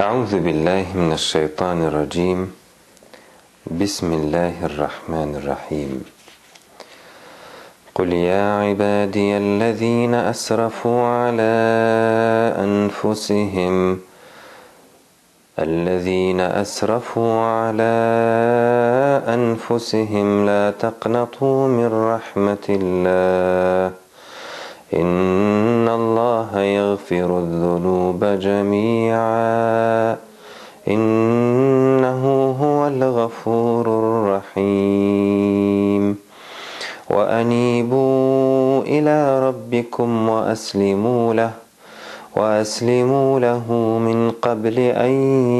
أعوذ بالله من الشيطان الرجيم. بسم الله الرحمن الرحيم. قل يا عبادي الذين أسرفوا على أنفسهم الذين أسرفوا على أنفسهم لا تقنطوا من رحمة الله. إن الله يغفر الذنوب جميعا. إنه هو الغفور الرحيم. وأنيبوا إلى ربكم وأسلموا له وأسلموا له من قبل أن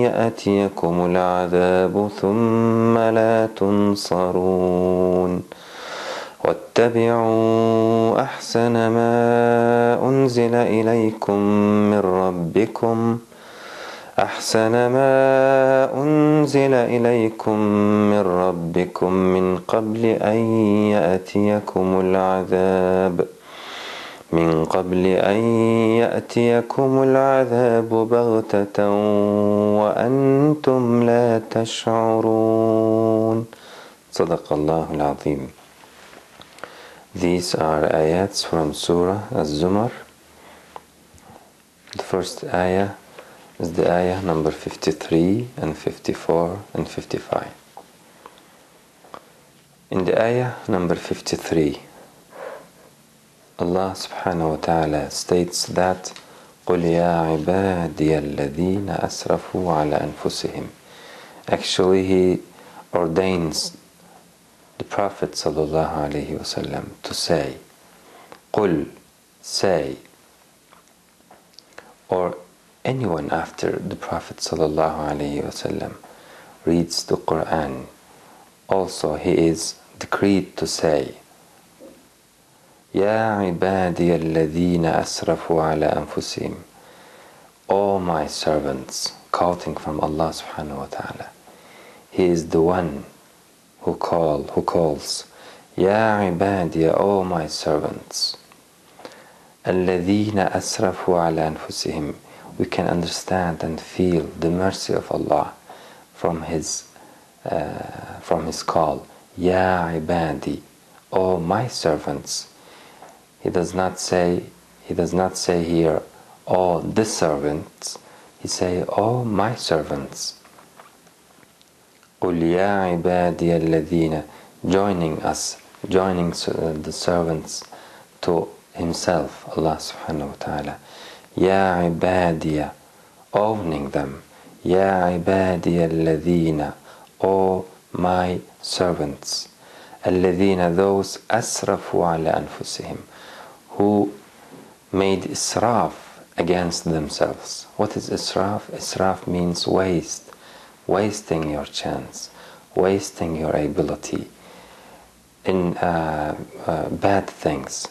يأتيكم العذاب ثم لا تنصرون. واتبعوا أحسن ما أنزل إليكم من ربكم. أحسن ما أنزل إليكم من ربكم من قبل أن يأتيكم العذاب. من قبل أن يأتيكم العذاب بغتة وأنتم لا تشعرون. صدق الله العظيم. These are ayats from Surah Az-Zumar. The first ayah is the ayah number 53 and 54 and 55. In the ayah number 53, Allah subhanahu wa ta'ala states that قُلْ يَا عِبَادِيَ الَّذِينَ أَسْرَفُوا عَلَى أَنفُسِهِمْ Actually, He ordains the Prophet wasallam to say, "Qul," say, or anyone after the Prophet wasallam reads the Quran, also he is decreed to say, "Ya ibadiy alladhina asrafu ala anfusihim." O my servants, quoting from Allah subhanahu wa ta'ala, He is the one who call who calls Ya ibadiya O my servants الذين أسرفوا على أنفسهم we can understand and feel the mercy of Allah from his uh, from his call Ya ibadi O my servants he does not say he does not say here all the servants he say oh my servants قل يا عبادي الذين joining us joining the servants to himself Allah subhanahu wa ta'ala يا عبادي owning them يا عبادي الذين O my servants الذين those أسرفوا على أنفسهم who made israf against themselves what is israf israf means waste wasting your chance, wasting your ability in uh, uh, bad things.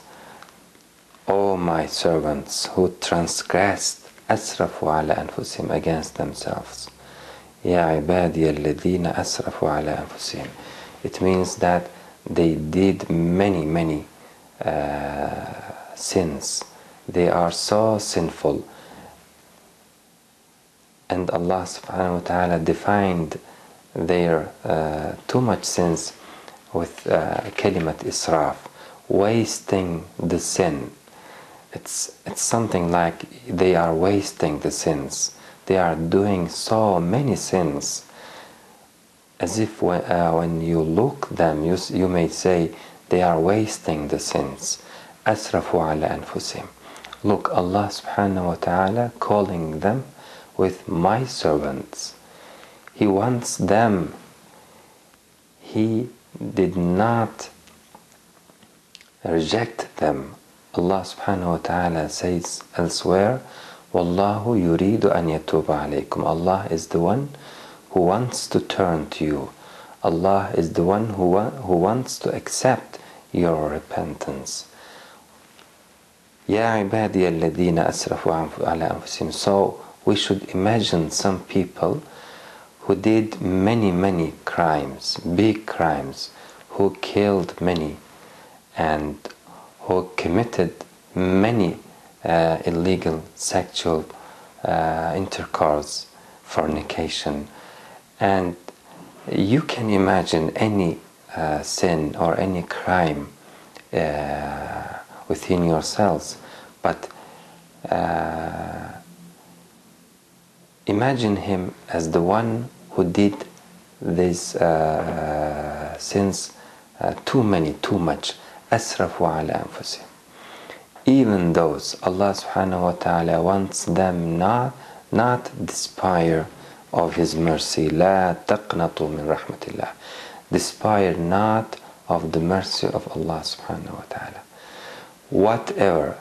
O my servants who transgressed أسرفوا على أنفسهم against themselves. يا عبادي الذين أسرفوا على أنفسهم. It means that they did many, many uh, sins. They are so sinful and Allah subhanahu wa ta'ala defined their uh, too much sins with uh, kalimat israf wasting the sin. It's it's something like they are wasting the sins. They are doing so many sins. As if when, uh, when you look them you, you may say they are wasting the sins. Asrafu ala anfusihim. Look Allah subhanahu wa ta'ala calling them with my servants. He wants them. He did not reject them. Allah subhanahu wa ta'ala says elsewhere, Wallahu yuridu an yatuba alaykum. Allah is the one who wants to turn to you. Allah is the one who, wa- who wants to accept your repentance. يا عبادي الذين أسرفوا على أنفسهم So we should imagine some people who did many, many crimes, big crimes, who killed many, and who committed many uh, illegal sexual uh, intercourse fornication, and you can imagine any uh, sin or any crime uh, within yourselves, but uh, imagine him as the one who did these uh, sins uh, too many, too much. أسرفوا على أنفسهم. Even those, Allah subhanahu wa ta'ala wants them not, not despair of His mercy. لا تقنطوا من رحمة الله. Despair not of the mercy of Allah subhanahu wa ta'ala. Whatever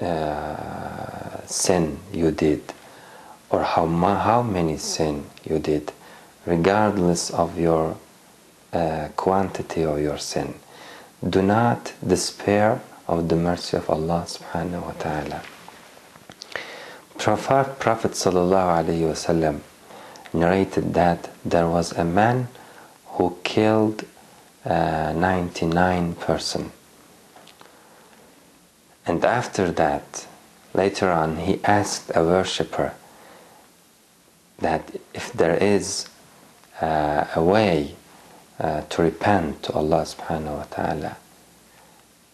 uh, sin you did, or how, how many sin you did, regardless of your uh, quantity of your sin, do not despair of the mercy of Allah subhanahu wa ta'ala. Prophet, Prophet sallallahu alayhi wasallam narrated that there was a man who killed uh, 99 person and after that later on he asked a worshipper that if there is uh, a way uh, to repent to Allah subhanahu wa ta'ala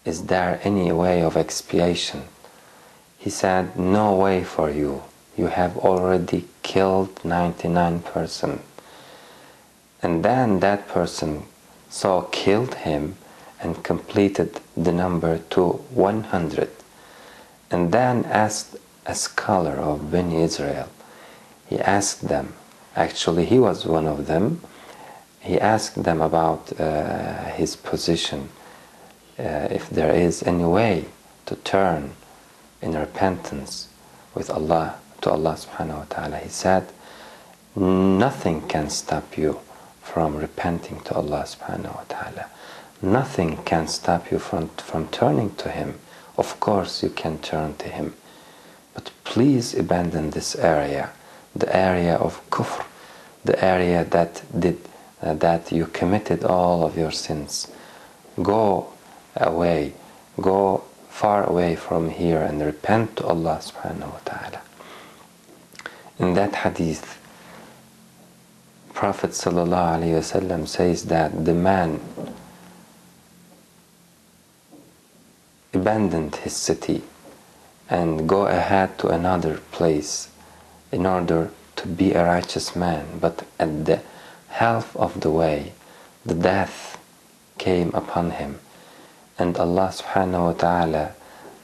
is there any way of expiation? He said no way for you. You have already killed 99 person. And then that person saw killed him and completed the number to 100 and then asked a scholar of Beni Israel he asked them. Actually he was one of them. He asked them about uh, his position uh, if there is any way to turn in repentance with Allah to Allah subhanahu wa ta'ala. He said nothing can stop you from repenting to Allah subhanahu wa ta'ala. Nothing can stop you from, from turning to him. Of course you can turn to him. But please abandon this area the area of kufr the area that did uh, that you committed all of your sins. Go away go far away from here and repent to Allah subhanahu wa ta'ala. In that hadith Prophet wasallam says that the man abandoned his city and go ahead to another place in order to be a righteous man. But at the half of the way the death came upon him. And Allah subhanahu wa ta'ala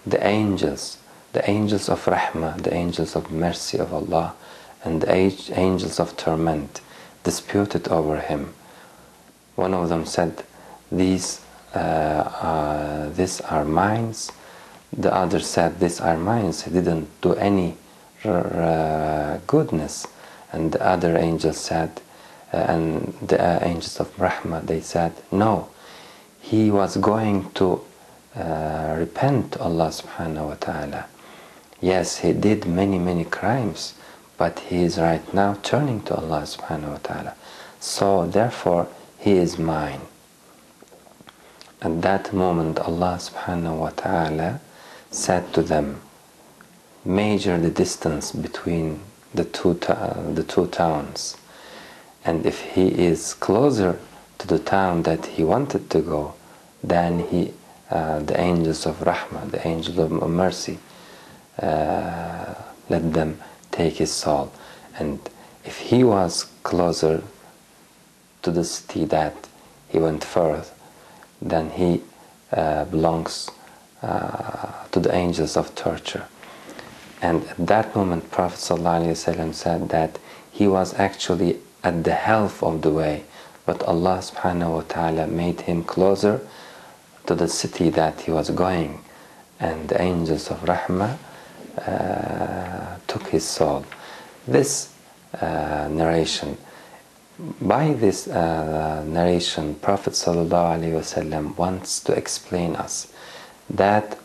the angels the angels of rahmah the angels of mercy of Allah and the angels of torment disputed over him. One of them said these uh, uh, these are mines. The other said these are mines. He didn't do any uh, goodness. And the other angels said uh, and the uh, angels of rahmah they said no he was going to uh, repent Allah subhanahu wa ta'ala. Yes he did many many crimes but he is right now turning to Allah subhanahu wa ta'ala. So therefore he is mine. At that moment Allah subhanahu wa ta'ala said to them measure the distance between the two, the two towns. And if he is closer to the town that he wanted to go then he uh, the angels of rahmah the angels of mercy uh, let them take his soul. And if he was closer to the city that he went first then he uh, belongs uh, to the angels of torture and at that moment prophet ﷺ said that he was actually at the half of the way but Allah subhanahu wa ta'ala made him closer to the city that he was going. And the angels of rahmah uh, took his soul. This uh, narration by this uh, narration prophet ﷺ wants to explain us that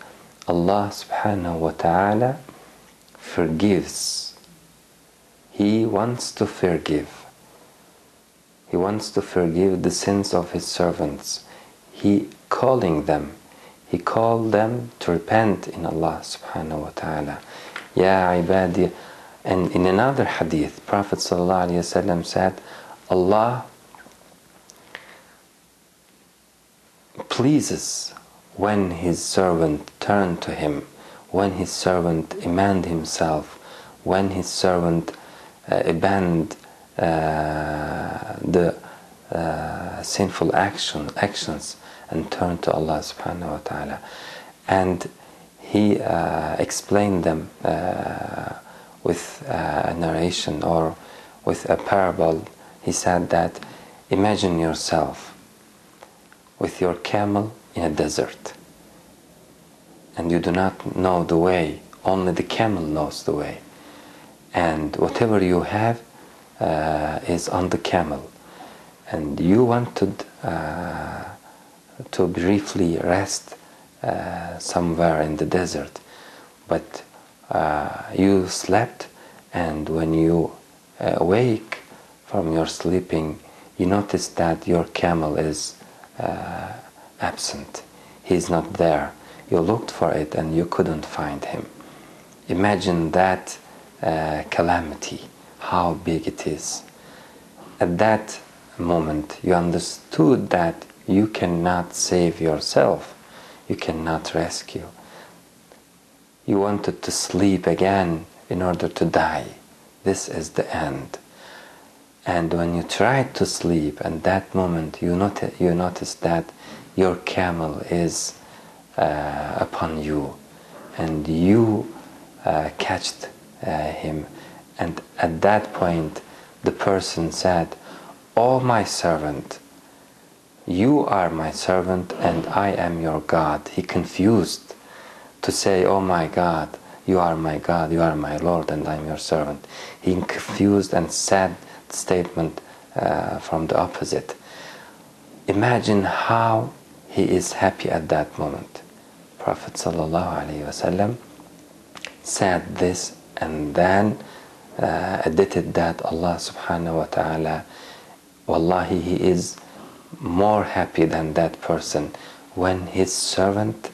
Allah subhanahu wa ta'ala forgives. He wants to forgive. He wants to forgive the sins of his servants. He calling them. He called them to repent in Allah subhanahu wa ta'ala. Ya ibadi And in another hadith, Prophet ﷺ said, Allah pleases when his servant turn to him, when his servant amend himself, when his servant uh, abandon uh, the uh, sinful action actions and turn to Allah subhanahu wa ta'ala. And he uh, explained them uh, with uh, a narration or with a parable. He said that imagine yourself with your camel in a desert and you do not know the way, only the camel knows the way. And whatever you have uh, is on the camel. And you wanted uh, to briefly rest uh, somewhere in the desert, but uh, you slept, and when you awake from your sleeping, you notice that your camel is uh, absent. He's not there. You looked for it and you couldn't find him. Imagine that uh, calamity, how big it is. At that moment, you understood that you cannot save yourself, you cannot rescue. You wanted to sleep again in order to die. This is the end. And when you tried to sleep, at that moment you, not- you notice that your camel is uh, upon you, and you uh, catched uh, him. And at that point, the person said, oh my servant, you are my servant, and I am your God." He confused to say, "Oh my God." You are my God, you are my Lord, and I am your servant. He confused and said the statement uh, from the opposite. Imagine how he is happy at that moment. Prophet ﷺ said this and then uh, admitted that Allah subhanahu wa ta'ala, wallahi, he is more happy than that person when his servant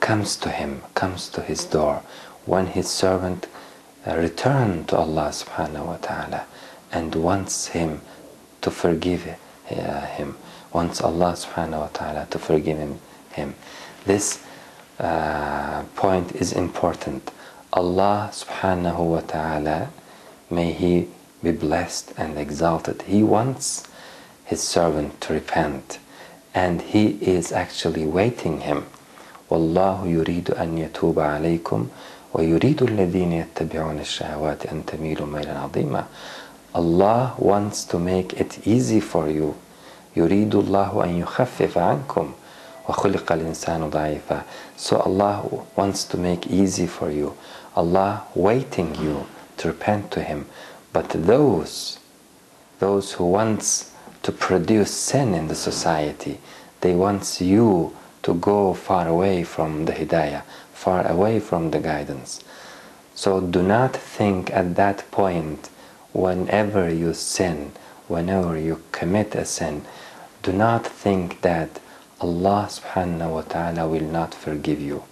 comes to him, comes to his door, when his servant uh, returns to Allah subhanahu wa ta'ala and wants him to forgive uh, him, wants Allah subhanahu wa ta'ala to forgive him. him. This uh, point is important. Allah subhanahu wa ta'ala, may He be blessed and exalted. He wants His servant to repent and He is actually waiting him. والله يريد أن يتوب عليكم ويريد الذين يتبعون الشهوات أن تميلوا ميلا عظيما Allah wants to make it easy for you يريد الله أن يخفف عنكم وخلق الإنسان ضعيفا So Allah wants to make easy for you Allah waiting you to repent to Him but those those who wants to produce sin in the society they wants you to go far away from the hidayah far away from the guidance so do not think at that point whenever you sin whenever you commit a sin do not think that Allah subhanahu wa ta'ala will not forgive you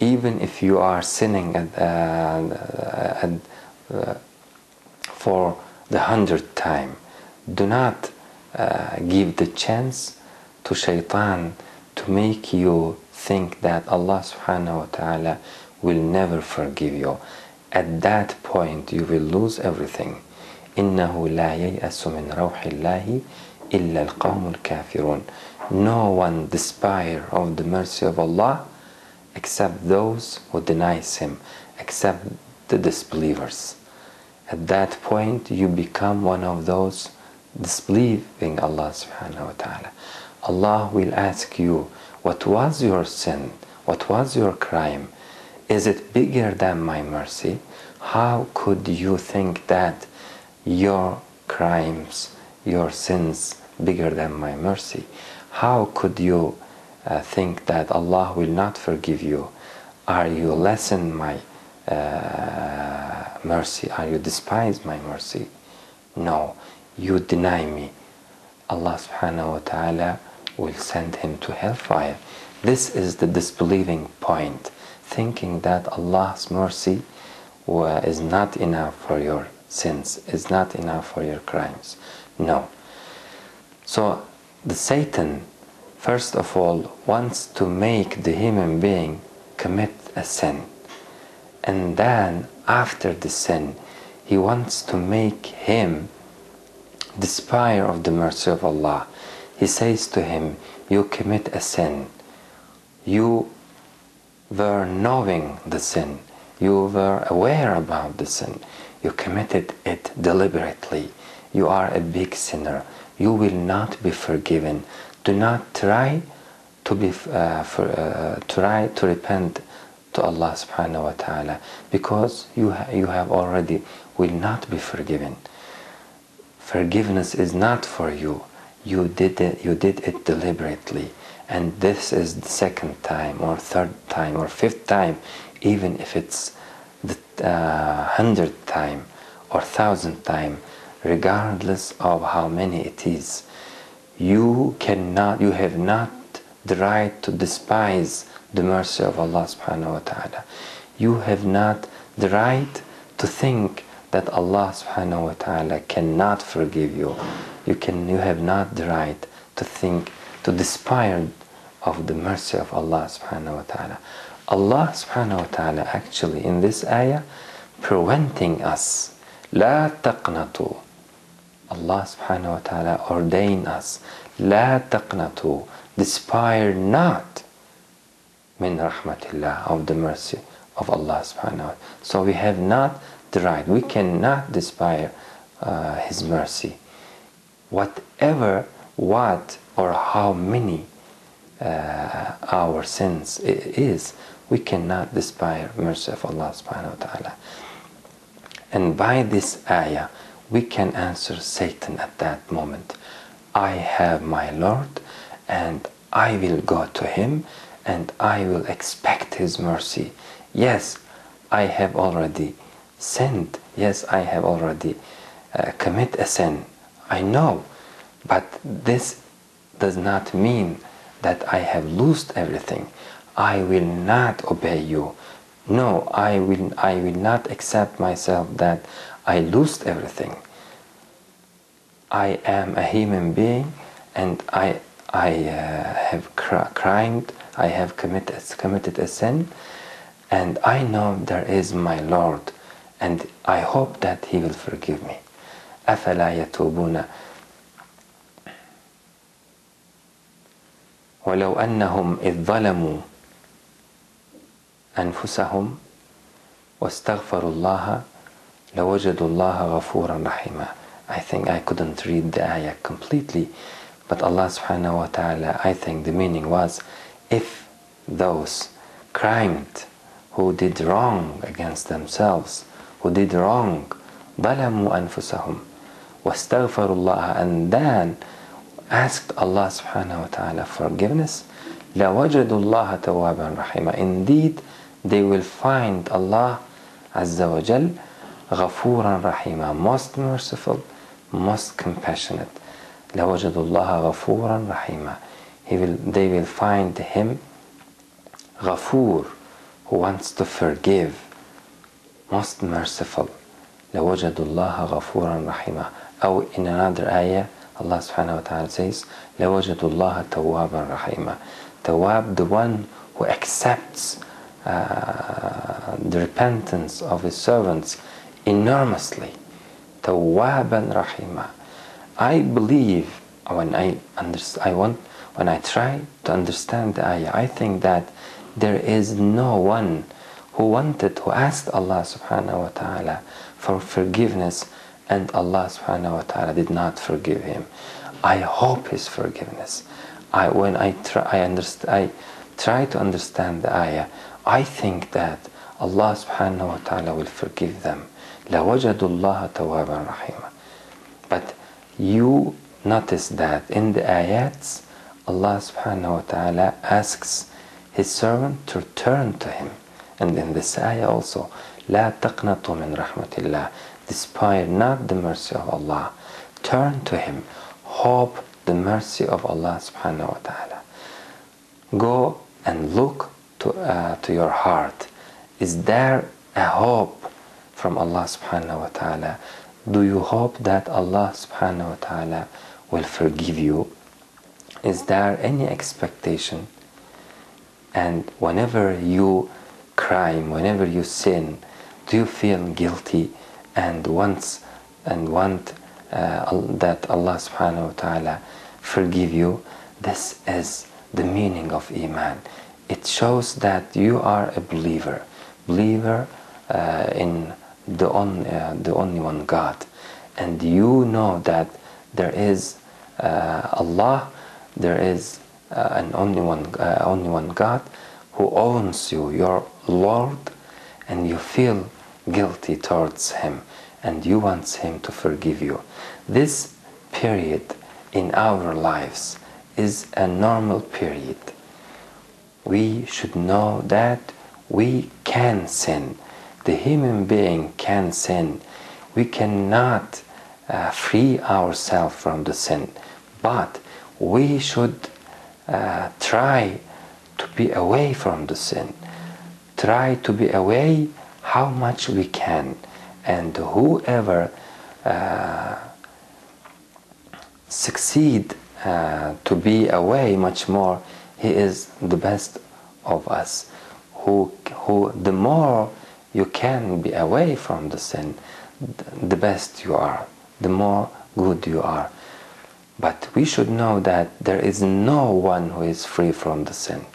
even if you are sinning at, uh, at, uh, for the hundredth time do not uh, give the chance to shaitan to make you think that Allah subhanahu wa ta'ala will never forgive you at that point you will lose everything إنه لا ييأس من روح الله إلا القوم الكافرون no one despair of the mercy of Allah except those who denies him except the disbelievers. At that point you become one of those disbelieving Allah subhanahu wa ta'ala. Allah will ask you what was your sin? What was your crime? Is it bigger than my mercy? How could you think that your crimes your sins bigger than my mercy how could you uh, think that Allah will not forgive you? Are you lessen my uh, mercy? Are you despise my mercy? No, you deny me. Allah subhanahu wa ta'ala will send him to hellfire. This is the disbelieving point, thinking that Allah's mercy is not enough for your sins, is not enough for your crimes. No. So the Satan, first of all, wants to make the human being commit a sin. And then after the sin, he wants to make him despair of the mercy of Allah. He says to him, You commit a sin. You were knowing the sin. You were aware about the sin. You committed it deliberately. You are a big sinner. You will not be forgiven. Do not try to be uh, for, uh, try to repent to Allah subhanahu wa ta'ala because you ha- you have already will not be forgiven. Forgiveness is not for you. You did it you did it deliberately. And this is the second time or third time or fifth time even if it's the uh, hundredth time or thousandth time regardless of how many it is you cannot you have not the right to despise the mercy of Allah subhanahu wa ta'ala you have not the right to think that Allah subhanahu wa ta'ala cannot forgive you you can you have not the right to think to despair of the mercy of Allah subhanahu wa ta'ala Allah subhanahu wa ta'ala actually in this ayah preventing us لا تقنطوا Allah subhanahu wa ta'ala ordain us لا تقنطوا despair not min rahmatillah of the mercy of Allah subhanahu wa ta'ala so we have not the right we cannot despair uh, his mercy whatever what or how many uh, our sins i- is we cannot despair mercy of Allah subhanahu wa ta'ala and by this ayah we can answer Satan at that moment. I have my Lord and I will go to him and I will expect his mercy. Yes I have already sinned. Yes I have already uh, commit a sin. I know but this does not mean that I have lost everything. I will not obey you. No I will I will not accept myself that I lost everything I am a human being and I I uh, have cr- crimed I have committed committed a sin and I know there is my Lord and I hope that he will forgive me أفلا يتوبون ولو أنهم إذ ظلموا أنفسهم واستغفروا الله لوجدوا الله غفورا رحيما I think I couldn't read the ayah completely but Allah subhanahu wa ta'ala I think the meaning was if those crimed who did wrong against themselves who did wrong ظلموا أنفسهم واستغفروا الله and then asked Allah subhanahu wa ta'ala forgiveness لوجدوا الله توابا رحيما indeed they will find Allah عز وجل غفورا رحيما most merciful most compassionate لوجدوا الله غفورا رحيما he will, they will find him غفور who wants to forgive most merciful لوجدوا الله غفورا رحيما أو in another ayah Allah subhanahu wa ta'ala says لوجدوا الله توابا رحيما تواب the one who accepts uh, the repentance of his servants enormously. Tawaban Rahima. I believe when I understand, I want, when I try to understand the ayah, I think that there is no one who wanted, who asked Allah subhanahu wa ta'ala for forgiveness and Allah subhanahu wa ta'ala did not forgive him. I hope his forgiveness. I, when I try, I, understand I try to understand the ayah, I think that Allah subhanahu wa ta'ala will forgive them. لوجدوا الله توابا رحيما but you notice that in the ayats Allah subhanahu wa ta'ala asks his servant to turn to him and in this ayah also لا تقنطوا من رحمة الله despair not the mercy of Allah turn to him hope the mercy of Allah subhanahu wa ta'ala go and look to, uh, to your heart is there a hope from Allah subhanahu wa ta'ala, do you hope that Allah subhanahu wa ta'ala will forgive you? Is there any expectation? And whenever you crime, whenever you sin, do you feel guilty and wants and want uh, that Allah subhanahu wa ta'ala forgive you? This is the meaning of Iman. It shows that you are a believer, believer uh, in the, on, uh, the only one God. And you know that there is uh, Allah, there is uh, an only one, uh, only one God who owns you, your Lord, and you feel guilty towards Him and you want Him to forgive you. This period in our lives is a normal period. We should know that we can sin. The human being can sin. We cannot uh, free ourselves from the sin, but we should uh, try to be away from the sin. Try to be away how much we can, and whoever uh, succeed uh, to be away much more, he is the best of us. Who, who, the more you can be away from the sin, the best you are, the more good you are. But we should know that there is no one who is free from the sin.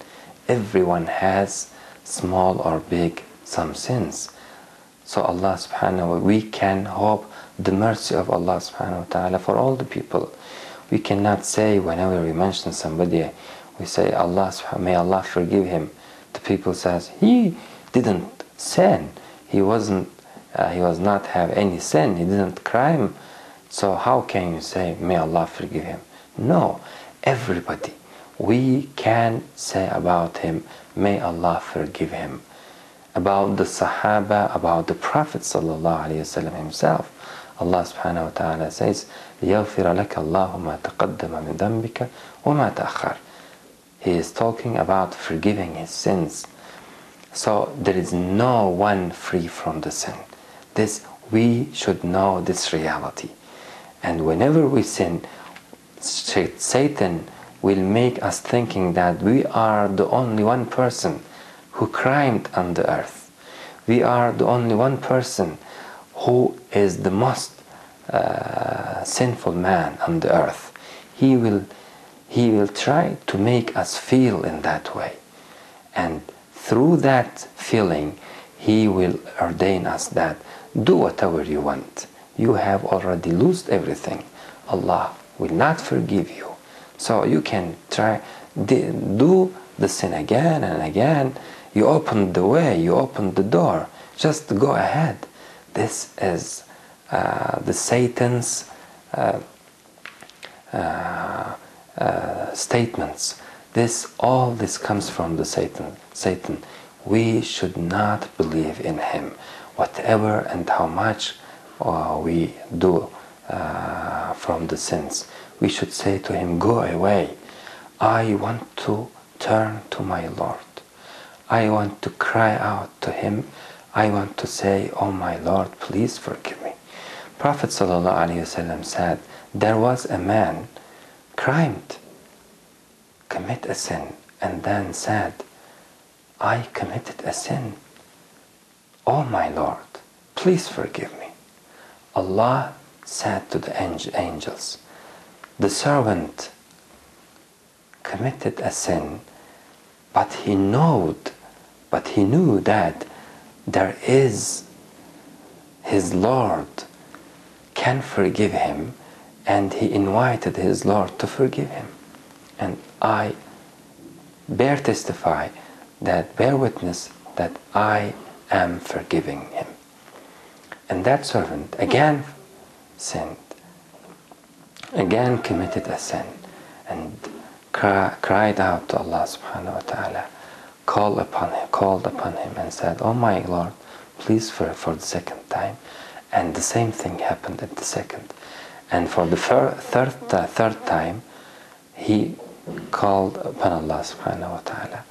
Everyone has small or big some sins. So Allah subhanahu wa we can hope the mercy of Allah subhanahu wa ta'ala for all the people. We cannot say whenever we mention somebody, we say Allah may Allah forgive him. The people says he didn't sin. He wasn't uh, he was not have any sin. He didn't crime. So how can you say may Allah forgive him? No, everybody we can say about him may Allah forgive him about the Sahaba, about the Prophet ﷺ himself. Allah subhanahu wa ta'ala says, لِيَغْفِرَ لَكَ اللَّهُ مَا تَقَدَّمَ مِنْ ذَنْبِكَ وَمَا تَأَخَّرَ He is talking about forgiving his sins. So there is no one free from the sin. This we should know this reality. And whenever we sin, Satan will make us thinking that we are the only one person who crimed on the earth. We are the only one person who is the most uh, sinful man on the earth. He will, he will try to make us feel in that way. And through that feeling, he will ordain us that do whatever you want. You have already lost everything. Allah will not forgive you. So you can try do the sin again and again you open the way, you open the door. Just go ahead. This is uh, the Satan's uh, uh, uh, statements. This all this comes from the Satan. Satan. We should not believe in him, whatever and how much uh, we do uh, from the sins. We should say to him, "Go away. I want to turn to my Lord." I want to cry out to him. I want to say, Oh my Lord, please forgive me. Prophet ﷺ said, There was a man crimed, commit a sin, and then said, I committed a sin. Oh my Lord, please forgive me. Allah said to the angels, The servant committed a sin, but he knew but he knew that there is his Lord can forgive him and he invited his Lord to forgive him. And I bear testify that bear witness that I am forgiving him. And that servant again sinned, again committed a sin, and cry, cried out to Allah subhanahu wa ta'ala called upon him, called upon him and said, Oh my Lord, please for, for the second time. And the same thing happened at the second. And for the third, uh, third time, he called upon Allah subhanahu wa ta'ala.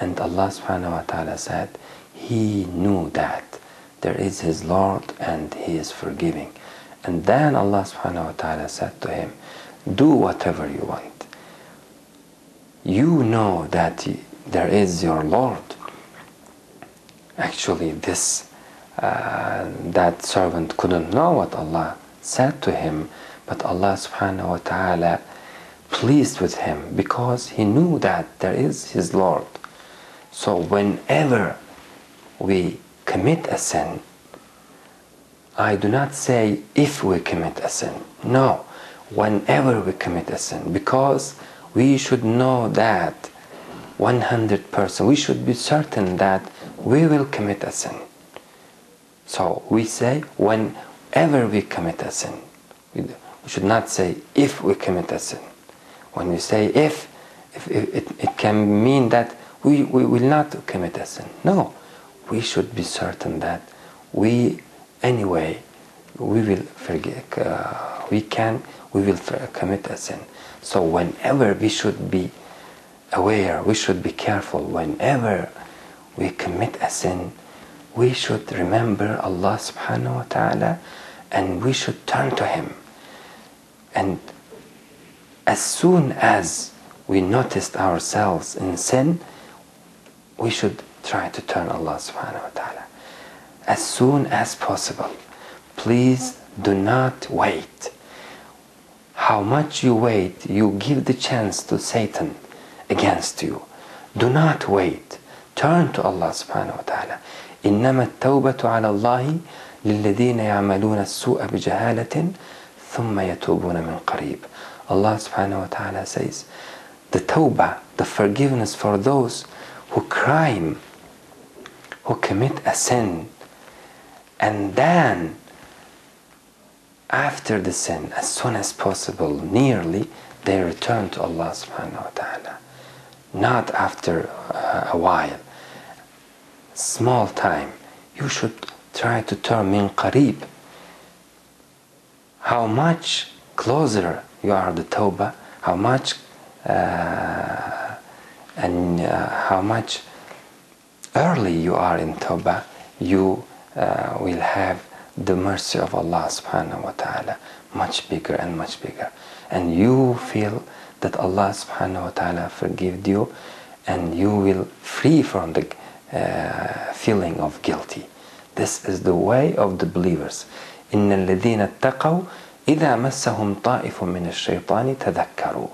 And Allah subhanahu wa ta'ala said, He knew that there is his Lord and he is forgiving. And then Allah subhanahu wa ta'ala said to him, Do whatever you want. You know that there is your Lord. Actually, this uh, that servant couldn't know what Allah said to him, but Allah subhanahu wa ta'ala pleased with him because he knew that there is his Lord. So whenever we commit a sin, I do not say if we commit a sin. No, whenever we commit a sin, because we should know that 100%, we should be certain that we will commit a sin. So we say whenever we commit a sin. We should not say if we commit a sin. When we say if, if it, it can mean that we, we will not commit a sin. No, we should be certain that we anyway we will forget uh, we can we will commit a sin so whenever we should be aware we should be careful whenever we commit a sin we should remember Allah subhanahu wa ta'ala and we should turn to him and as soon as we noticed ourselves in sin we should try to turn Allah subhanahu wa ta'ala as soon as possible. Please do not wait. How much you wait, you give the chance to Satan against you. Do not wait. Turn to Allah subhanahu wa ta'ala. إنما التوبة على الله للذين يعملون السوء بجهالة ثم يتوبون من قريب. Allah subhanahu wa ta'ala says, the tawbah, the forgiveness for those who crime, who commit a sin, and then after the sin, as soon as possible, nearly, they return to Allah subhanahu wa ta'ala. Not after uh, a while. Small time. You should try to turn min qarib. How much closer you are the tawbah, how much uh, and uh, how much early you are in tawbah, you uh, will have the mercy of Allah subhanahu wa ta'ala much bigger and much bigger. And you feel that Allah subhanahu wa ta'ala forgived you and you will free from the uh, feeling of guilty. This is the way of the believers. إن الذين اتقوا إذا مسهم طائف من الشيطان تذكروا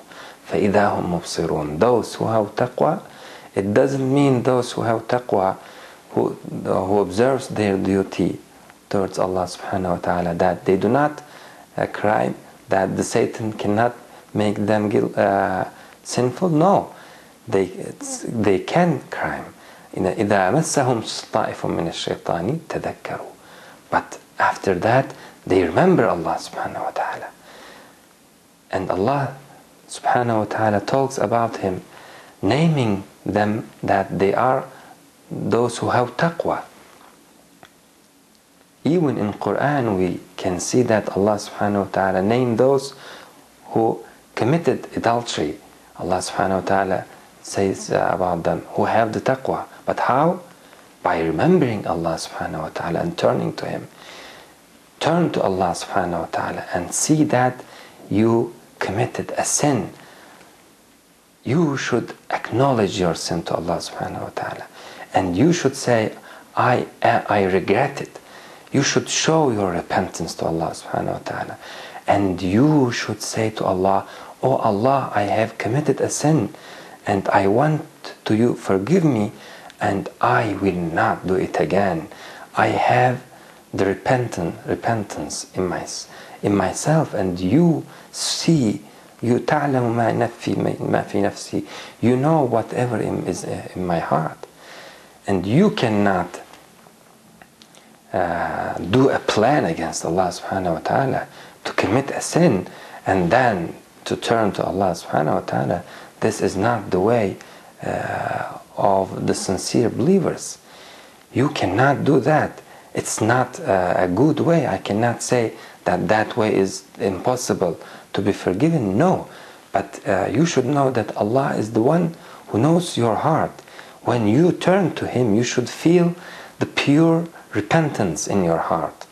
فإذا هم مبصرون Those who have taqwa, it doesn't mean those who have taqwa who, who observes their duty towards Allah subhanahu wa ta'ala that they do not uh, crime, that the Satan cannot make them uh, sinful. No, they, they can crime. إذا مسهم طائف من الشيطان تذكروا but after that they remember Allah subhanahu wa ta'ala and Allah subhanahu wa ta'ala talks about him naming them that they are those who have taqwa. Even in Quran we can see that Allah subhanahu wa ta'ala named those who committed adultery. Allah subhanahu wa ta'ala says about them who have the taqwa. But how? By remembering Allah subhanahu wa ta'ala and turning to him. Turn to Allah subhanahu wa ta'ala and see that you committed a sin you should acknowledge your sin to Allah subhanahu wa ta'ala. And you should say I, I regret it. You should show your repentance to Allah subhanahu wa ta'ala. And you should say to Allah oh Allah I have committed a sin and I want to you forgive me and I will not do it again. I have the repentant repentance in my in myself and you see you تعلم ما نفي ما في نفسي you know whatever is in my heart and you cannot uh, do a plan against Allah subhanahu wa ta'ala to commit a sin and then to turn to Allah subhanahu wa ta'ala this is not the way uh, of the sincere believers you cannot do that it's not uh, a good way I cannot say that that way is impossible to be forgiven no but uh, you should know that Allah is the one who knows your heart when you turn to him you should feel the pure repentance in your heart.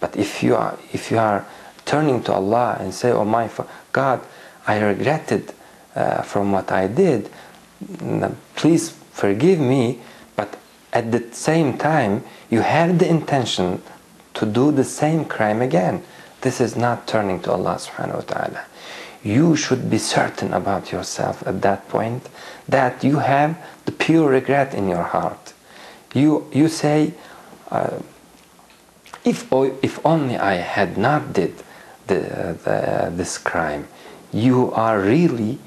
But if you are if you are turning to Allah and say, "Oh my God, I regretted uh, from what I did. Please forgive me." But at the same time, you have the intention to do the same crime again. This is not turning to Allah subhanahu wa ta'ala. You should be certain about yourself at that point that you have the pure regret in your heart. You, you say, uh, if, if only I had not did the, the, this crime, you are really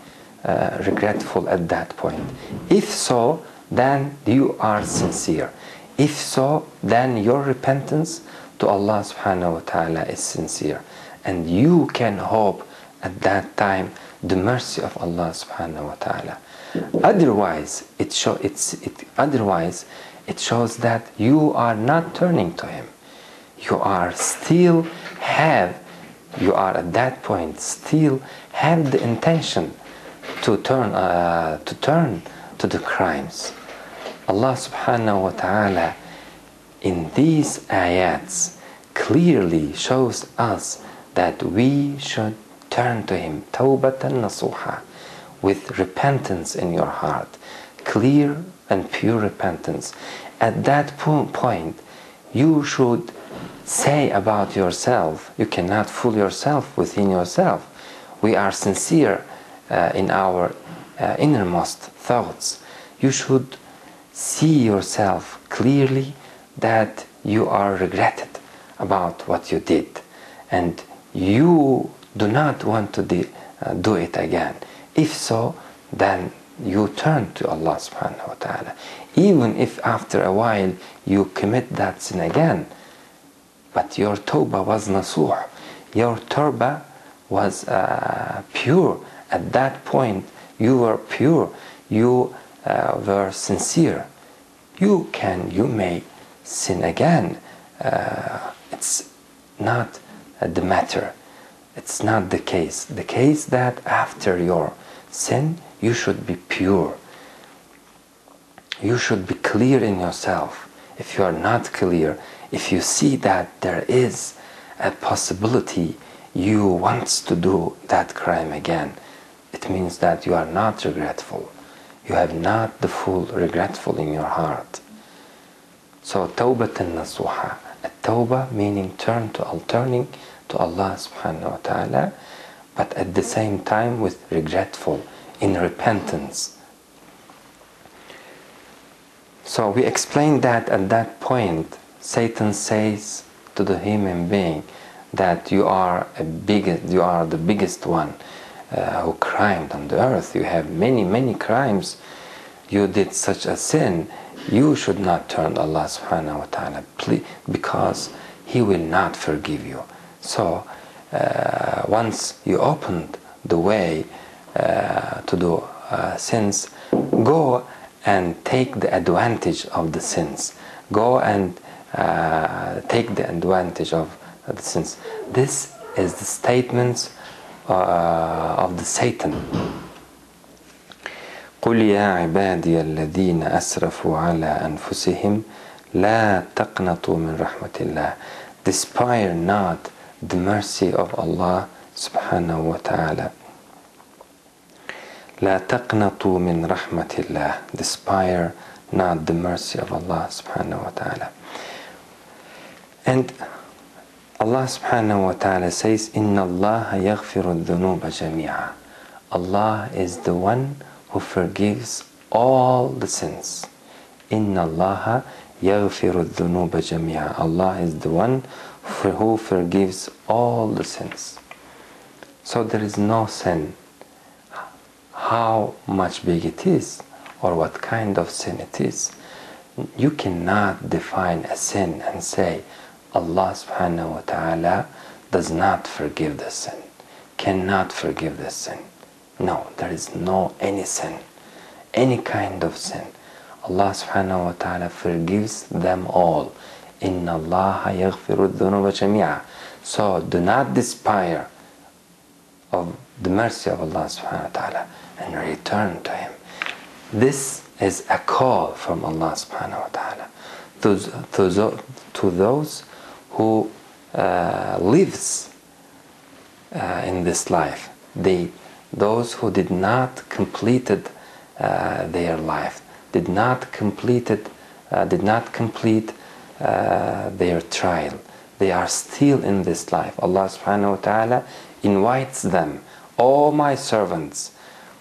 uh, regretful at that point. If so, then you are sincere. If so, then your repentance to Allah subhanahu wa ta'ala is sincere. And you can hope at that time the mercy of Allah subhanahu wa ta'ala. Otherwise, it show, it's, it, otherwise, it shows that you are not turning to Him. You are still have, you are at that point still have the intention to turn, uh, to turn to the crimes. Allah subhanahu wa ta'ala in these ayats clearly shows us that we should turn to Him tawbatan nasuha with repentance in your heart, clear and pure repentance. At that point, you should say about yourself, you cannot fool yourself within yourself. We are sincere uh, in our uh, innermost thoughts. You should see yourself clearly that you are regretted about what you did and you do not want to de- uh, do it again. If so, then you turn to Allah subhanahu wa ta'ala. Even if after a while you commit that sin again, but your tawbah was nasuh, your tawbah was uh, pure. At that point, you were pure, you uh, were sincere. You can, you may sin again. Uh, it's not the matter. It's not the case. The case that after your sin, you should be pure. You should be clear in yourself. If you are not clear, if you see that there is a possibility you want to do that crime again, it means that you are not regretful. You have not the full regretful in your heart. So tawbatan nasuha. Tawbah meaning turn to turning to Allah subhanahu wa ta'ala, but at the same time with regretful, in repentance. So we explained that at that point, Satan says to the human being that you are a big, you are the biggest one uh, who crimed on the earth. You have many, many crimes. You did such a sin. You should not turn Allah subhanahu wa ta'ala please, because He will not forgive you. So uh, once you opened the way uh, to do uh, sins, go and take the advantage of the sins. Go and uh, take the advantage of the sins. This is the statements uh, of the Satan. قل يا عبادي الذين أسرفوا على أنفسهم لا تقنطوا من رحمة الله Despair not the mercy of Allah wa ta'ala. لا تقنطوا من رحمة الله. Despair not the mercy of Allah wa ta'ala. And Allah wa ta'ala says, إن الله يغفر الذنوب جميعا. Allah is the one who forgives all the sins. Inna Allah yaghfiru dhunuba jami'a. Allah is the one for who forgives all the sins. So there is no sin, how much big it is or what kind of sin it is. You cannot define a sin and say Allah subhanahu wa ta'ala does not forgive the sin, cannot forgive the sin. No, there is no any sin, any kind of sin. Allah subhanahu wa ta'ala forgives them all. Inna Allah jami'a. So do not despair of the mercy of Allah subhanahu wa ta'ala and return to Him. This is a call from Allah subhanahu wa ta'ala to, to, to those who uh, lives uh, in this life. They, those who did not completed uh, their life, did not completed, uh, did not complete uh, their trial. They are still in this life. Allah subhanahu wa ta'ala invites them, all my servants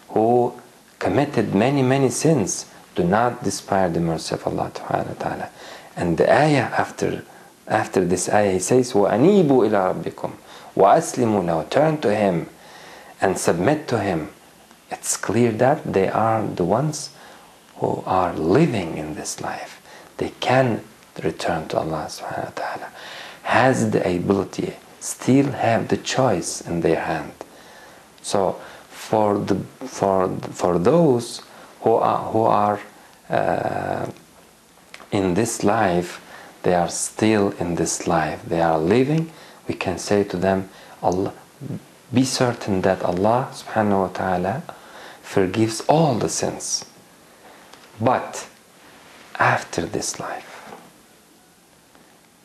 who committed many, many sins, do not despair the mercy of Allah subhanahu wa ta'ala. And the ayah after, after this ayah, he says, وَأَنِيبُوا إِلَىٰ رَبِّكُمْ وَأَسْلِمُوا لَهُ Turn to Him and submit to Him. It's clear that they are the ones who are living in this life. They can return to Allah subhanahu wa ta'ala. Has the ability, still have the choice in their hand. So for the for for those who are who are uh, in this life, they are still in this life. They are living. We can say to them, Allah, be certain that Allah subhanahu wa ta'ala forgives all the sins. But after this life,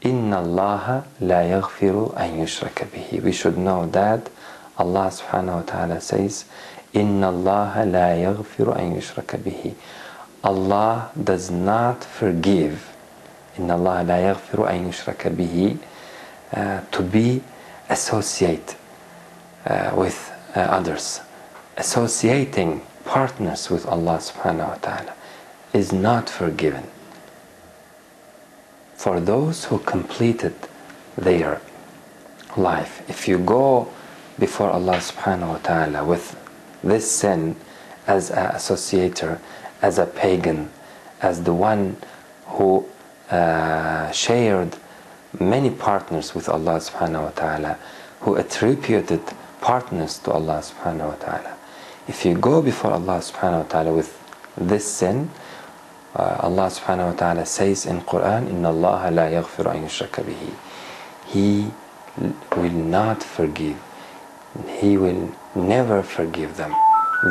إن الله لا يغفر أن يشرك به. We should know that Allah subhanahu wa ta'ala says, إن الله لا يغفر أن يشرك به. Allah does not forgive. إن الله لا يغفر أن يشرك به uh, to be associate uh, with uh, others. Associating partners with Allah subhanahu wa ta'ala is not forgiven. For those who completed their life, if you go before Allah subhanahu wa ta'ala with this sin as an associator, as a pagan, as the one who uh, shared many partners with Allah subhanahu wa ta'ala, who attributed partners to Allah subhanahu wa ta'ala. If you go before Allah subhanahu wa ta'ala with this sin, uh, Allah subhanahu wa ta'ala says in Quran, إِنَّ اللَّهَ لَا يَغْفِرُ أَن يُشْرَكَ بِهِ He will not forgive. He will never forgive them.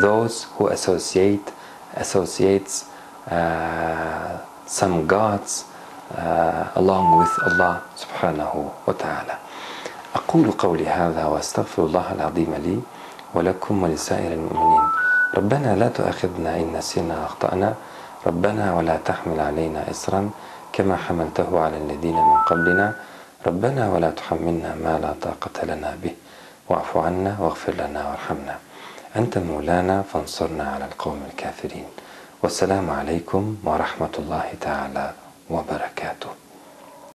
Those who associate associates uh, some gods uh, along with Allah subhanahu wa ta'ala. أقول قولي هذا وأستغفر الله العظيم لي ولكم ولسائر المؤمنين. ربنا لا تؤاخذنا إن نسينا أخطأنا. ربنا ولا تحمل علينا إصرا كما حملته على الذين من قبلنا. ربنا ولا تحملنا ما لا طاقة لنا به. واعف عنا واغفر لنا وارحمنا. أنت مولانا فانصرنا على القوم الكافرين. والسلام عليكم ورحمة الله تعالى وبركاته.